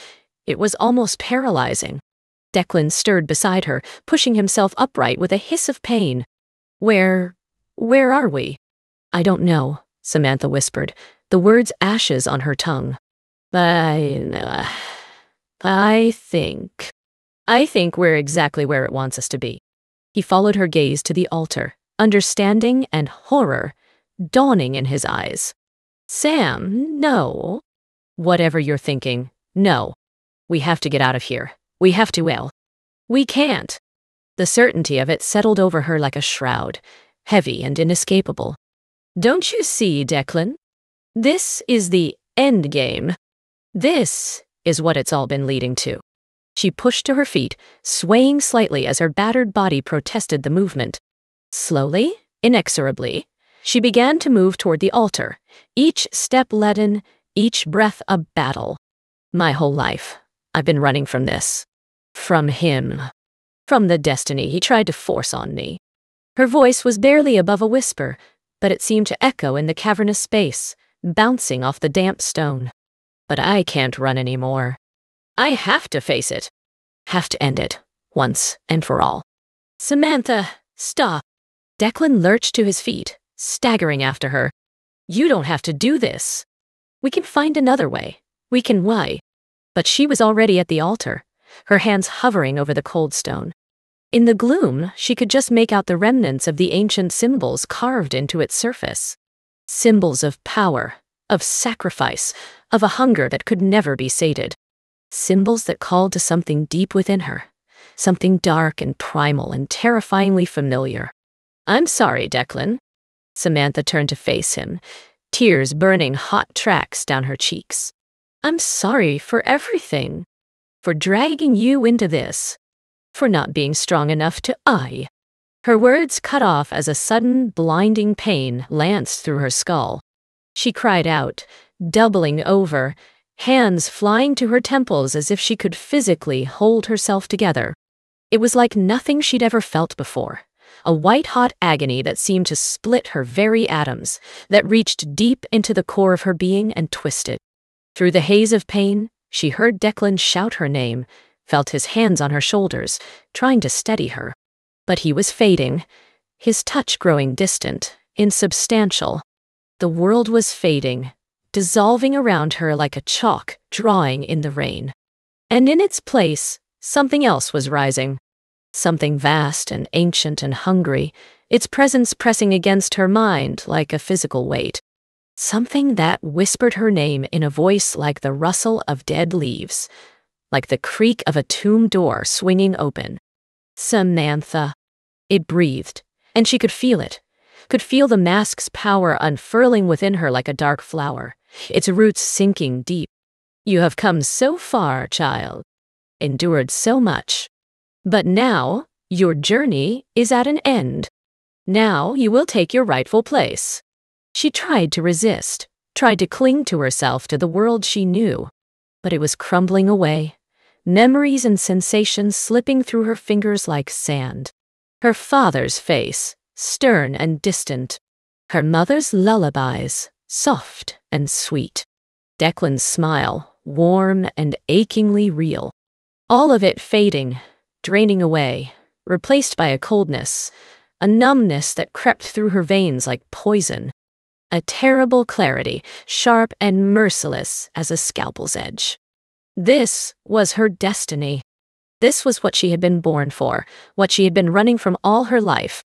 it was almost paralyzing. Declan stirred beside her, pushing himself upright with a hiss of pain. Where, where are we? I don't know, Samantha whispered, the words ashes on her tongue. I, uh, I think, I think we're exactly where it wants us to be. He followed her gaze to the altar, understanding and horror dawning in his eyes. Sam, no. Whatever you're thinking, no. We have to get out of here. We have to, well. We can't. The certainty of it settled over her like a shroud, heavy and inescapable. Don't you see, Declan? This is the end game. This is what it's all been leading to. She pushed to her feet, swaying slightly as her battered body protested the movement. Slowly, inexorably, she began to move toward the altar, each step leaden, each breath a battle. My whole life, I've been running from this. From him. From the destiny he tried to force on me. Her voice was barely above a whisper, but it seemed to echo in the cavernous space, bouncing off the damp stone. But I can't run anymore. I have to face it. Have to end it, once and for all. Samantha, stop. Declan lurched to his feet, staggering after her. You don't have to do this. We can find another way. We can why? but she was already at the altar, her hands hovering over the cold stone. In the gloom, she could just make out the remnants of the ancient symbols carved into its surface. Symbols of power, of sacrifice, of a hunger that could never be sated. Symbols that called to something deep within her, something dark and primal and terrifyingly familiar. I'm sorry, Declan. Samantha turned to face him, tears burning hot tracks down her cheeks. I'm sorry for everything. For dragging you into this. For not being strong enough to I. Her words cut off as a sudden, blinding pain lanced through her skull. She cried out, doubling over, hands flying to her temples as if she could physically hold herself together. It was like nothing she'd ever felt before a white hot agony that seemed to split her very atoms, that reached deep into the core of her being and twisted. Through the haze of pain, she heard Declan shout her name, felt his hands on her shoulders, trying to steady her. But he was fading, his touch growing distant, insubstantial. The world was fading, dissolving around her like a chalk drawing in the rain. And in its place, something else was rising something vast and ancient and hungry, its presence pressing against her mind like a physical weight. Something that whispered her name in a voice like the rustle of dead leaves, like the creak of a tomb door swinging open. Samantha. It breathed, and she could feel it, could feel the mask's power unfurling within her like a dark flower, its roots sinking deep. You have come so far, child, endured so much, but now, your journey is at an end. Now you will take your rightful place. She tried to resist, tried to cling to herself to the world she knew, but it was crumbling away, memories and sensations slipping through her fingers like sand. Her father's face, stern and distant. Her mother's lullabies, soft and sweet. Declan's smile, warm and achingly real. All of it fading, draining away, replaced by a coldness, a numbness that crept through her veins like poison, a terrible clarity, sharp and merciless as a scalpel's edge. This was her destiny. This was what she had been born for, what she had been running from all her life,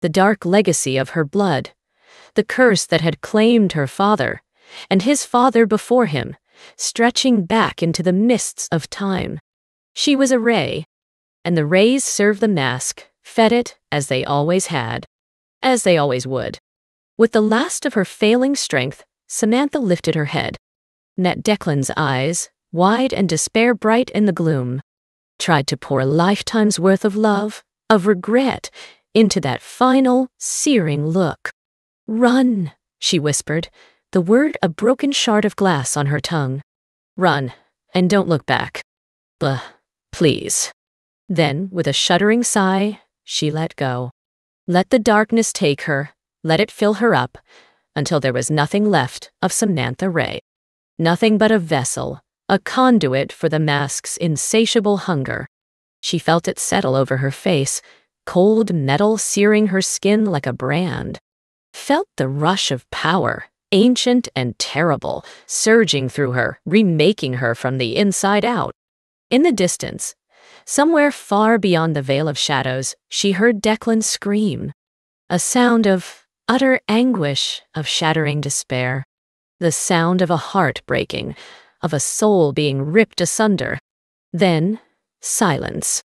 the dark legacy of her blood, the curse that had claimed her father, and his father before him, stretching back into the mists of time. She was a ray, and the rays served the mask, fed it as they always had, as they always would. With the last of her failing strength, Samantha lifted her head, met Declan's eyes, wide and despair bright in the gloom, tried to pour a lifetime's worth of love, of regret, into that final, searing look. Run, she whispered, the word a broken shard of glass on her tongue. Run, and don't look back. Blah, please. Then, with a shuddering sigh, she let go. Let the darkness take her, let it fill her up, until there was nothing left of Samantha Ray. Nothing but a vessel, a conduit for the mask's insatiable hunger. She felt it settle over her face, cold metal searing her skin like a brand. Felt the rush of power, ancient and terrible, surging through her, remaking her from the inside out. In the distance, Somewhere far beyond the veil of shadows, she heard Declan scream. A sound of utter anguish, of shattering despair. The sound of a heart breaking, of a soul being ripped asunder. Then, silence.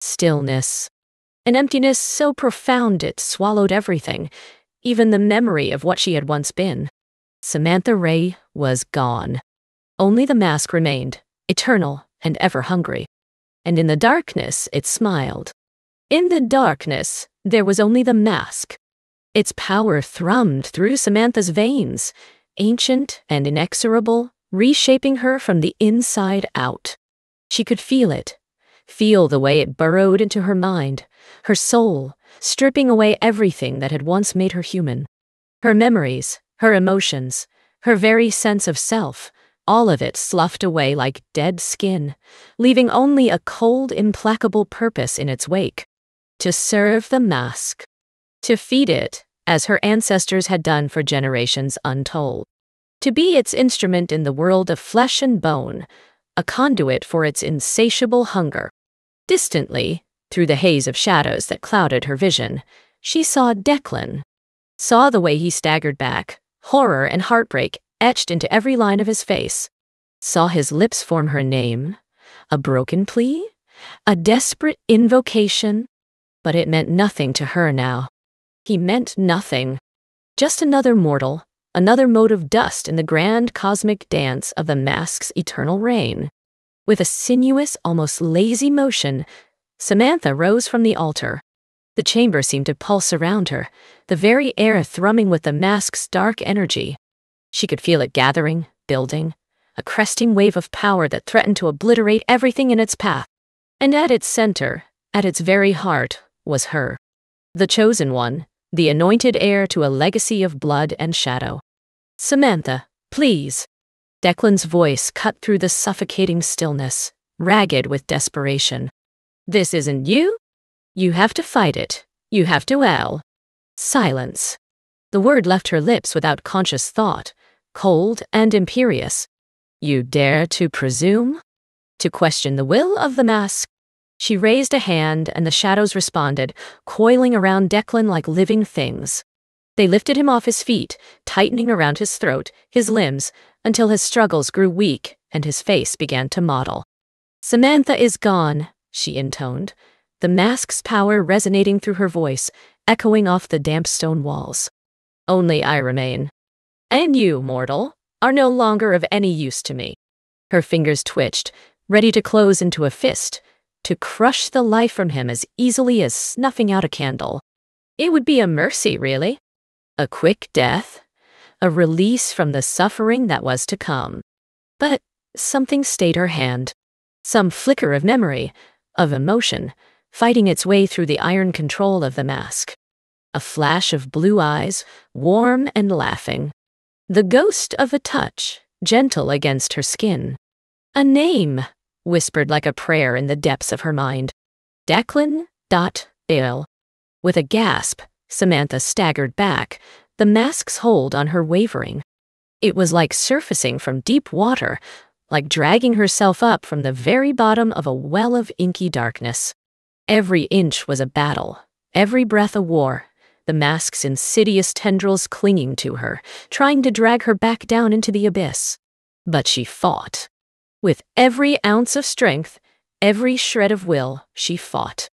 Stillness. An emptiness so profound it swallowed everything, even the memory of what she had once been. Samantha Ray was gone. Only the mask remained, eternal and ever hungry and in the darkness it smiled. In the darkness, there was only the mask. Its power thrummed through Samantha's veins, ancient and inexorable, reshaping her from the inside out. She could feel it, feel the way it burrowed into her mind, her soul, stripping away everything that had once made her human. Her memories, her emotions, her very sense of self, all of it sloughed away like dead skin, leaving only a cold, implacable purpose in its wake to serve the mask, to feed it, as her ancestors had done for generations untold, to be its instrument in the world of flesh and bone, a conduit for its insatiable hunger. Distantly, Through the haze of shadows that clouded her vision, she saw Declan. Saw the way he staggered back, horror and heartbreak etched into every line of his face. Saw his lips form her name, a broken plea, a desperate invocation, but it meant nothing to her now. He meant nothing. Just another mortal, another mote of dust in the grand cosmic dance of the mask's eternal reign. With a sinuous, almost lazy motion, Samantha rose from the altar. The chamber seemed to pulse around her, the very air thrumming with the mask's dark energy. She could feel it gathering, building, a cresting wave of power that threatened to obliterate everything in its path. And at its center, at its very heart, was her. The chosen one, the anointed heir to a legacy of blood and shadow. Samantha, please. Declan's voice cut through the suffocating stillness, ragged with desperation. This isn't you? You have to fight it. You have to L. Silence. The word left her lips without conscious thought, cold and imperious. You dare to presume? To question the will of the mask? She raised a hand, and the shadows responded, coiling around Declan like living things. They lifted him off his feet, tightening around his throat, his limbs, until his struggles grew weak and his face began to model. Samantha is gone, she intoned, the mask's power resonating through her voice, echoing off the damp stone walls. Only I remain. And you, mortal, are no longer of any use to me. Her fingers twitched, ready to close into a fist, to crush the life from him as easily as snuffing out a candle. It would be a mercy, really. A quick death, a release from the suffering that was to come. But something stayed her hand. Some flicker of memory, of emotion, fighting its way through the iron control of the mask. A flash of blue eyes, warm and laughing. The ghost of a touch, gentle against her skin. A name, whispered like a prayer in the depths of her mind. Declan Dot Bale. With a gasp, Samantha staggered back, the mask's hold on her wavering. It was like surfacing from deep water, like dragging herself up from the very bottom of a well of inky darkness. Every inch was a battle, every breath a war, the mask's insidious tendrils clinging to her, trying to drag her back down into the abyss. But she fought. With every ounce of strength, every shred of will, she fought.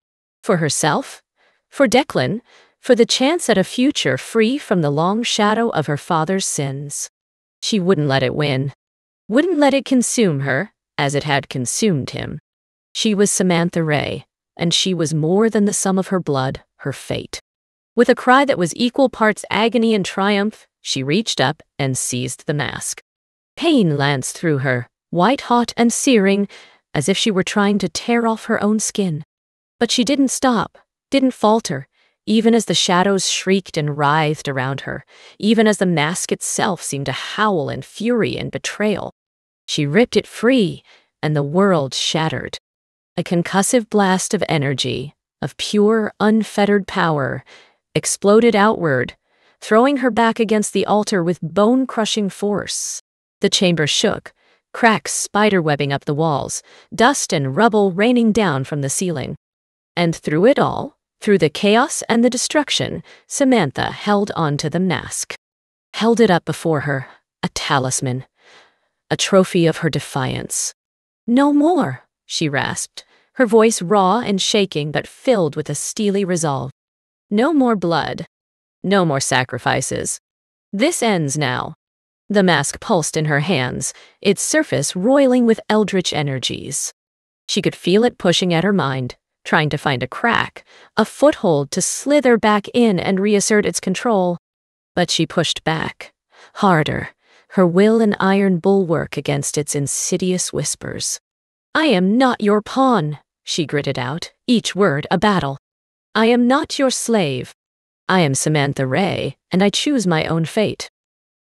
For herself, for Declan, for the chance at a future free from the long shadow of her father's sins. She wouldn't let it win. Wouldn't let it consume her, as it had consumed him. She was Samantha Ray, and she was more than the sum of her blood, her fate. With a cry that was equal parts agony and triumph, she reached up and seized the mask. Pain lanced through her, white hot and searing, as if she were trying to tear off her own skin. But she didn't stop, didn't falter, even as the shadows shrieked and writhed around her, even as the mask itself seemed to howl in fury and betrayal. She ripped it free, and the world shattered. A concussive blast of energy, of pure, unfettered power, exploded outward, throwing her back against the altar with bone crushing force. The chamber shook, cracks spiderwebbing up the walls, dust and rubble raining down from the ceiling. And through it all, through the chaos and the destruction, Samantha held on to the mask. Held it up before her, a talisman, a trophy of her defiance. No more, she rasped, her voice raw and shaking but filled with a steely resolve. No more blood. No more sacrifices. This ends now. The mask pulsed in her hands, its surface roiling with eldritch energies. She could feel it pushing at her mind, trying to find a crack, a foothold to slither back in and reassert its control. But she pushed back, harder, her will an iron bulwark against its insidious whispers. I am not your pawn, she gritted out, each word a battle. I am not your slave. I am Samantha Ray, and I choose my own fate.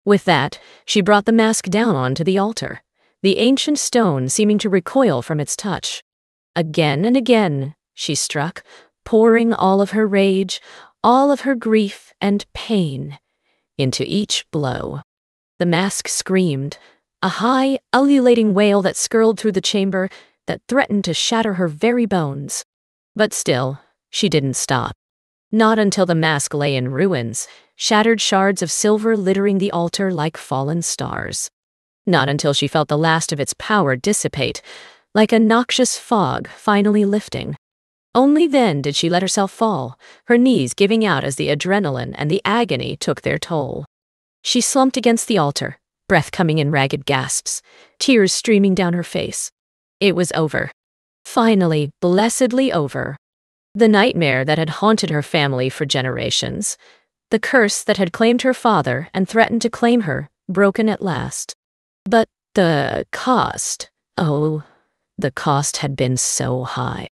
With that, she brought the mask down onto the altar, the ancient stone seeming to recoil from its touch. Again and again, she struck, pouring all of her rage, all of her grief and pain into each blow. The mask screamed, a high, ululating wail that skirled through the chamber that threatened to shatter her very bones. But still, she didn't stop. Not until the mask lay in ruins, shattered shards of silver littering the altar like fallen stars. Not until she felt the last of its power dissipate, like a noxious fog finally lifting. Only then did she let herself fall, her knees giving out as the adrenaline and the agony took their toll. She slumped against the altar, breath coming in ragged gasps, tears streaming down her face. It was over. Finally, blessedly over. The nightmare that had haunted her family for generations, the curse that had claimed her father and threatened to claim her, broken at last. But the cost, oh, the cost had been so high.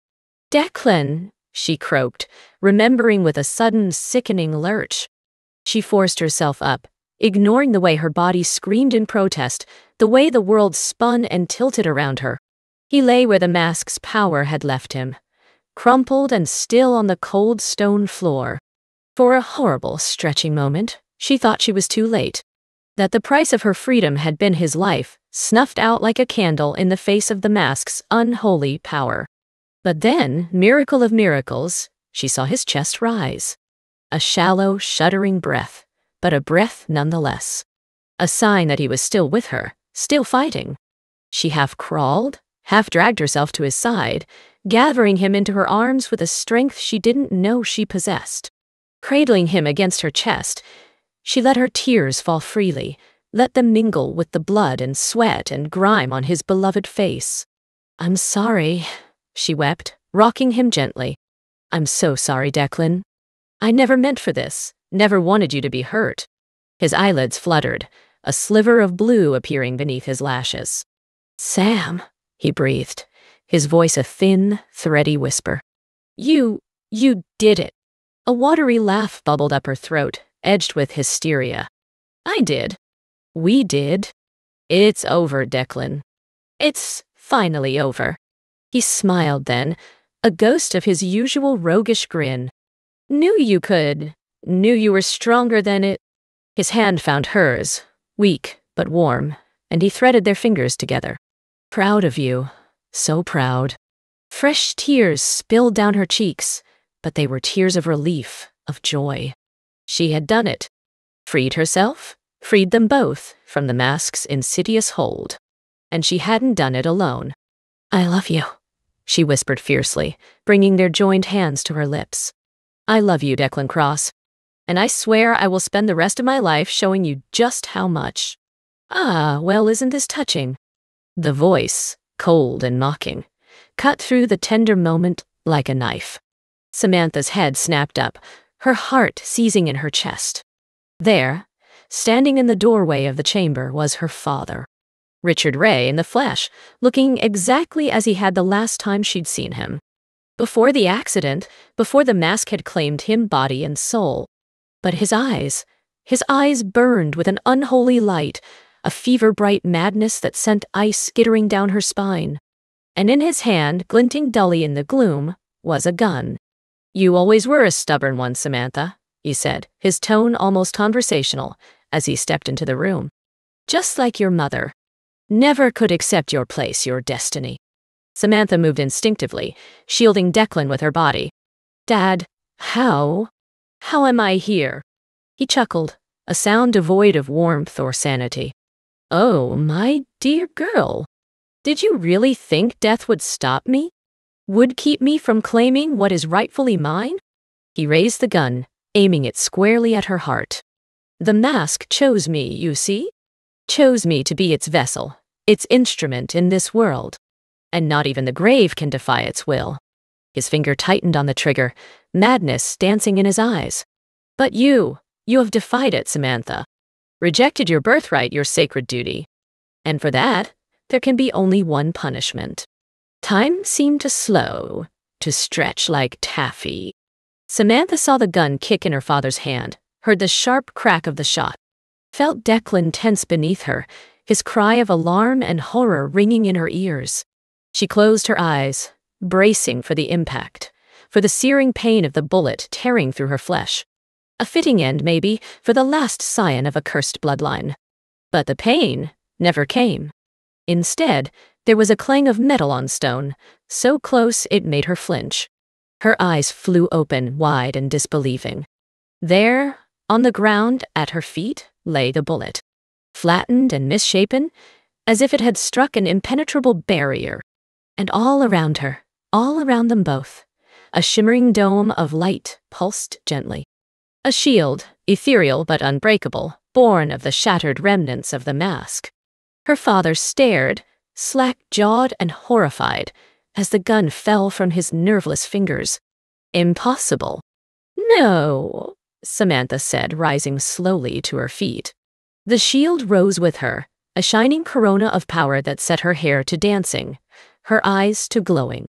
Declan, she croaked, remembering with a sudden sickening lurch. She forced herself up, ignoring the way her body screamed in protest, the way the world spun and tilted around her. He lay where the mask's power had left him, crumpled and still on the cold stone floor. For a horrible, stretching moment, she thought she was too late. That the price of her freedom had been his life, snuffed out like a candle in the face of the mask's unholy power. But then, miracle of miracles, she saw his chest rise. A shallow, shuddering breath, but a breath nonetheless. A sign that he was still with her, still fighting. She half crawled, half dragged herself to his side, gathering him into her arms with a strength she didn't know she possessed. Cradling him against her chest, she let her tears fall freely, let them mingle with the blood and sweat and grime on his beloved face. I'm sorry, she wept, rocking him gently. I'm so sorry, Declan. I never meant for this, never wanted you to be hurt. His eyelids fluttered, a sliver of blue appearing beneath his lashes. Sam, he breathed, his voice a thin, thready whisper. You, you did it. A watery laugh bubbled up her throat, edged with hysteria. I did. We did. It's over, Declan. It's finally over. He smiled then, a ghost of his usual roguish grin. Knew you could. Knew you were stronger than it. His hand found hers, weak but warm, and he threaded their fingers together. Proud of you, so proud. Fresh tears spilled down her cheeks, but they were tears of relief, of joy. She had done it. Freed herself, freed them both from the mask's insidious hold. And she hadn't done it alone. I love you, she whispered fiercely, bringing their joined hands to her lips. I love you, Declan Cross. And I swear I will spend the rest of my life showing you just how much. Ah, well, isn't this touching? The voice, cold and mocking, cut through the tender moment like a knife. Samantha's head snapped up, her heart seizing in her chest. There, standing in the doorway of the chamber, was her father. Richard Ray in the flesh, looking exactly as he had the last time she'd seen him. Before the accident, before the mask had claimed him body and soul. But his eyes, his eyes burned with an unholy light, a fever bright madness that sent ice skittering down her spine. And in his hand, glinting dully in the gloom, was a gun. You always were a stubborn one, Samantha, he said, his tone almost conversational, as he stepped into the room. Just like your mother. Never could accept your place, your destiny. Samantha moved instinctively, shielding Declan with her body. Dad, how? How am I here? He chuckled, a sound devoid of warmth or sanity. Oh, my dear girl. Did you really think death would stop me? Would keep me from claiming what is rightfully mine? He raised the gun, aiming it squarely at her heart. The mask chose me, you see? Chose me to be its vessel, its instrument in this world. And not even the grave can defy its will. His finger tightened on the trigger, madness dancing in his eyes. But you, you have defied it, Samantha rejected your birthright, your sacred duty. And for that, there can be only one punishment. Time seemed to slow, to stretch like taffy. Samantha saw the gun kick in her father's hand, heard the sharp crack of the shot, felt Declan tense beneath her, his cry of alarm and horror ringing in her ears. She closed her eyes, bracing for the impact, for the searing pain of the bullet tearing through her flesh. A fitting end, maybe, for the last scion of a cursed bloodline. But the pain never came. Instead, there was a clang of metal on stone, so close it made her flinch. Her eyes flew open, wide and disbelieving. There, on the ground at her feet, lay the bullet, flattened and misshapen, as if it had struck an impenetrable barrier. And all around her, all around them both, a shimmering dome of light pulsed gently. A shield, ethereal but unbreakable, born of the shattered remnants of the mask. Her father stared, slack-jawed and horrified, as the gun fell from his nerveless fingers. Impossible. No, Samantha said, rising slowly to her feet. The shield rose with her, a shining corona of power that set her hair to dancing, her eyes to glowing.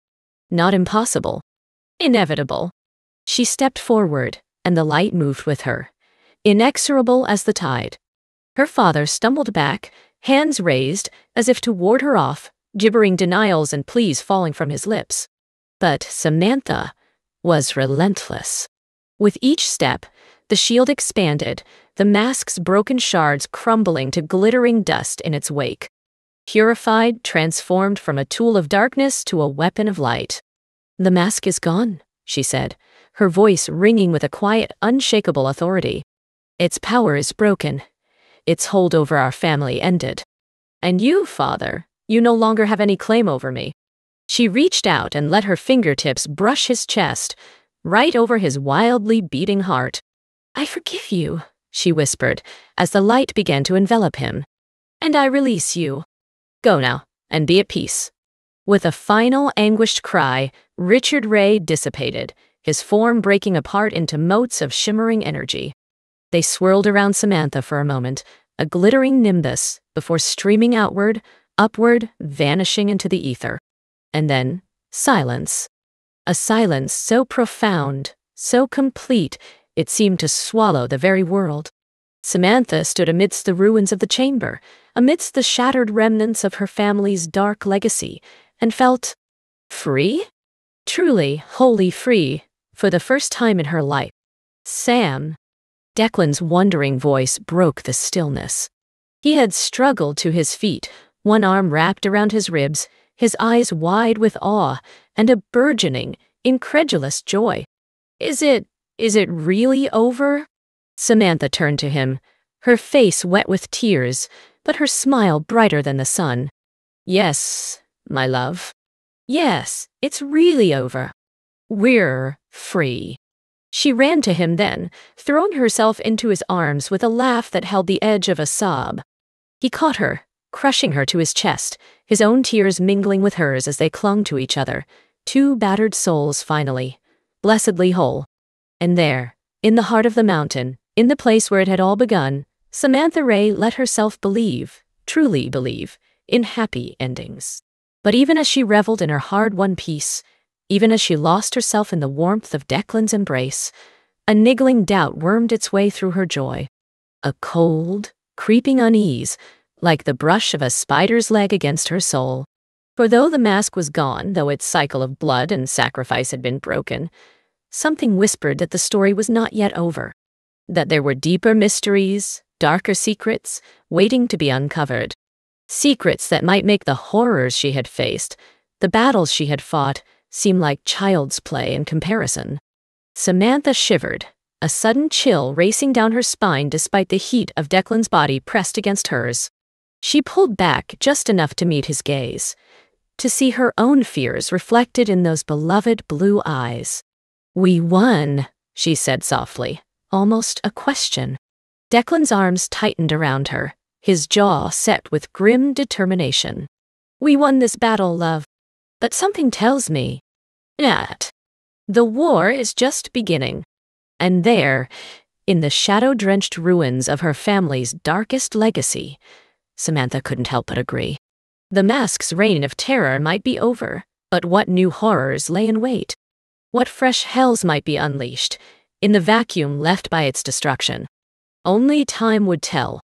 Not impossible. Inevitable. She stepped forward, and the light moved with her, inexorable as the tide. Her father stumbled back, hands raised, as if to ward her off, gibbering denials and pleas falling from his lips. But Samantha was relentless. With each step, the shield expanded, the mask's broken shards crumbling to glittering dust in its wake. Purified, transformed from a tool of darkness to a weapon of light. The mask is gone, she said, her voice ringing with a quiet, unshakable authority. Its power is broken. Its hold over our family ended. And you, father, you no longer have any claim over me. She reached out and let her fingertips brush his chest, right over his wildly beating heart. I forgive you, she whispered, as the light began to envelop him. And I release you. Go now, and be at peace. With a final anguished cry, Richard Ray dissipated, his form breaking apart into motes of shimmering energy. They swirled around Samantha for a moment, a glittering nimbus, before streaming outward, upward, vanishing into the ether. And then, silence. A silence so profound, so complete, it seemed to swallow the very world. Samantha stood amidst the ruins of the chamber, amidst the shattered remnants of her family's dark legacy, and felt free? Truly, wholly free, for the first time in her life. Sam. Declan's wondering voice broke the stillness. He had struggled to his feet, one arm wrapped around his ribs, his eyes wide with awe and a burgeoning, incredulous joy. Is it, is it really over? Samantha turned to him, her face wet with tears, but her smile brighter than the sun. Yes, my love. Yes, it's really over. We're free. She ran to him then, throwing herself into his arms with a laugh that held the edge of a sob. He caught her, crushing her to his chest, his own tears mingling with hers as they clung to each other, two battered souls finally, blessedly whole. And there, in the heart of the mountain, in the place where it had all begun, Samantha Ray let herself believe, truly believe, in happy endings. But even as she reveled in her hard-won peace, even as she lost herself in the warmth of Declan's embrace, a niggling doubt wormed its way through her joy. A cold, creeping unease like the brush of a spider's leg against her soul. For though the mask was gone, though its cycle of blood and sacrifice had been broken, something whispered that the story was not yet over, that there were deeper mysteries, darker secrets, waiting to be uncovered. Secrets that might make the horrors she had faced, the battles she had fought, seem like child's play in comparison. Samantha shivered, a sudden chill racing down her spine despite the heat of Declan's body pressed against hers. She pulled back just enough to meet his gaze, to see her own fears reflected in those beloved blue eyes. We won, she said softly, almost a question. Declan's arms tightened around her, his jaw set with grim determination. We won this battle, love. But something tells me that the war is just beginning. And there, in the shadow-drenched ruins of her family's darkest legacy, Samantha couldn't help but agree. The mask's reign of terror might be over, but what new horrors lay in wait? What fresh hells might be unleashed, in the vacuum left by its destruction? Only time would tell.